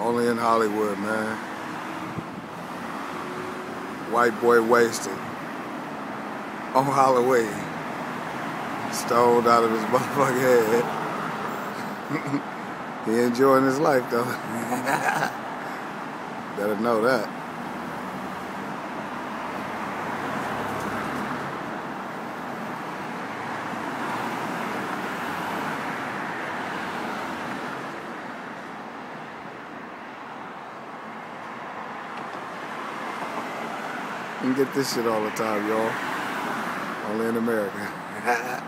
Only in Hollywood, man. White boy wasted. On Halloween. Stoned out of his motherfucking head. he enjoying his life though. Better know that. You get this shit all the time, y'all. Only in America.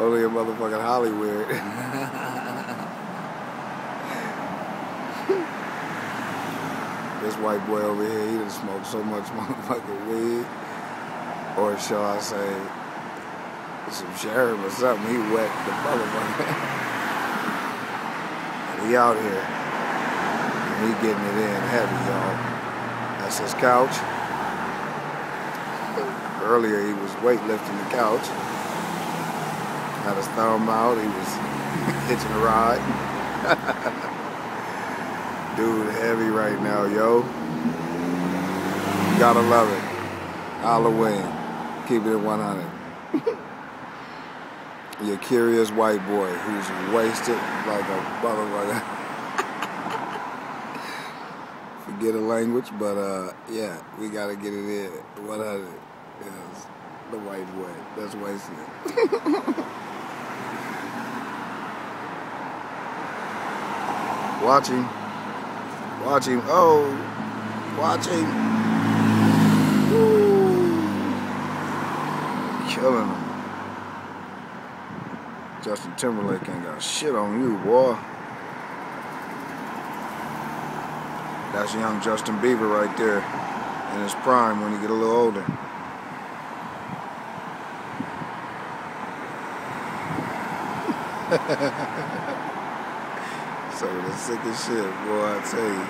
Only in motherfucking Hollywood. this white boy over here, he done smoked so much motherfucking weed. Or shall I say, some sheriff or something. He wet the motherfucker. and he out here. And he getting it in heavy, y'all. That's his couch. Earlier he was weightlifting the couch. Had his thumb out. He was hitching a ride. Dude, heavy right now, yo. gotta love it. Halloween. Keep it 100. Your curious white boy who's wasted like a motherfucker. Forget a language, but uh, yeah, we gotta get it in. 100. Yes, the white boy. That's. Watch him. Watch him. Oh, watch him. Woo. Killing him. Justin Timberlake ain't got shit on you, boy. That's young Justin Bieber right there in his prime when he get a little older. so the sickest shit, boy, I tell you.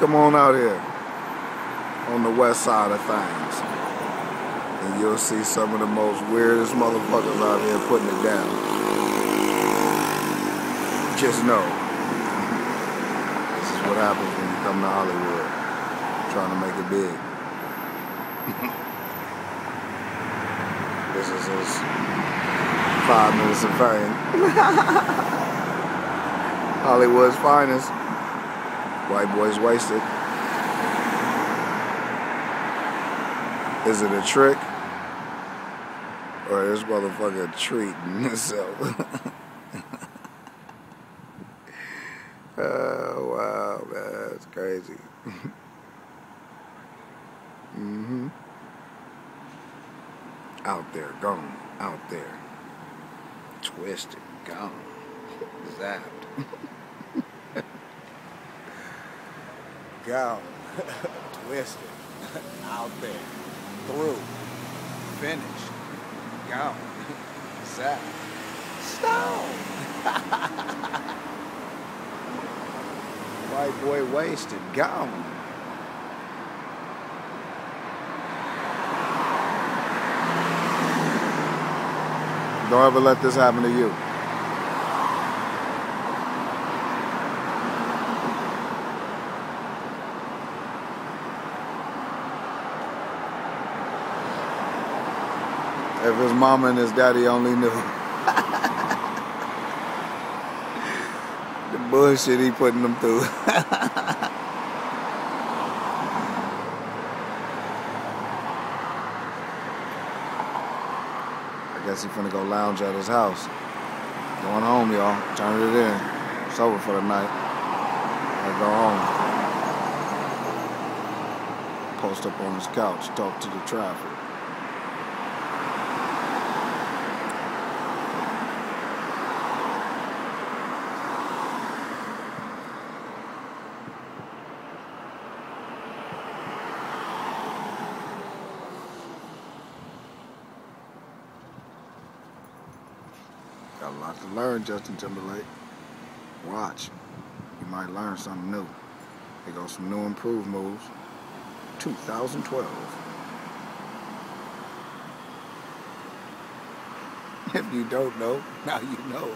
Come on out here on the west side of things. And you'll see some of the most weirdest motherfuckers out here putting it down. Just know. This is what happens when you come to Hollywood. Trying to make it big. this is his minutes of fame. Hollywood's finest. White boys wasted. Is it a trick? Or is this motherfucker treating himself? oh, wow, man. That's crazy. mm-hmm. Out there, gone. Out there. Twisted, gone. Zapped. gone. Twisted. Out there through, finished, gone, zapped, stone. White boy wasted, gone. Don't ever let this happen to you. If his mama and his daddy only knew. the bullshit he putting them through. guess he finna go lounge at his house. Going home, y'all. Turn it in. It's over for the night. I go home. Post up on his couch, talk to the traffic. Got a lot to learn, Justin Timberlake. Watch. You might learn something new. Here got some new improved moves. 2012. If you don't know, now you know.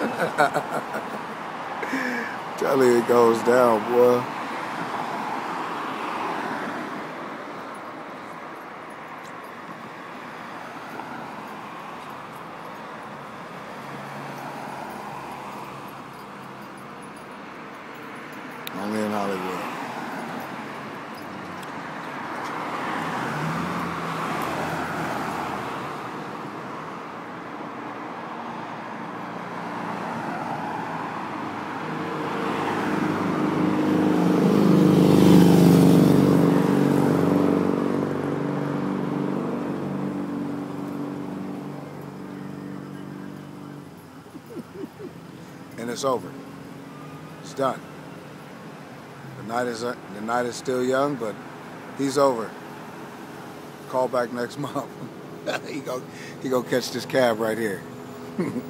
Tell you it goes down, boy. Only in Hollywood. It's over. It's done. The night is uh, the night is still young, but he's over. Call back next month. he go he go catch this cab right here.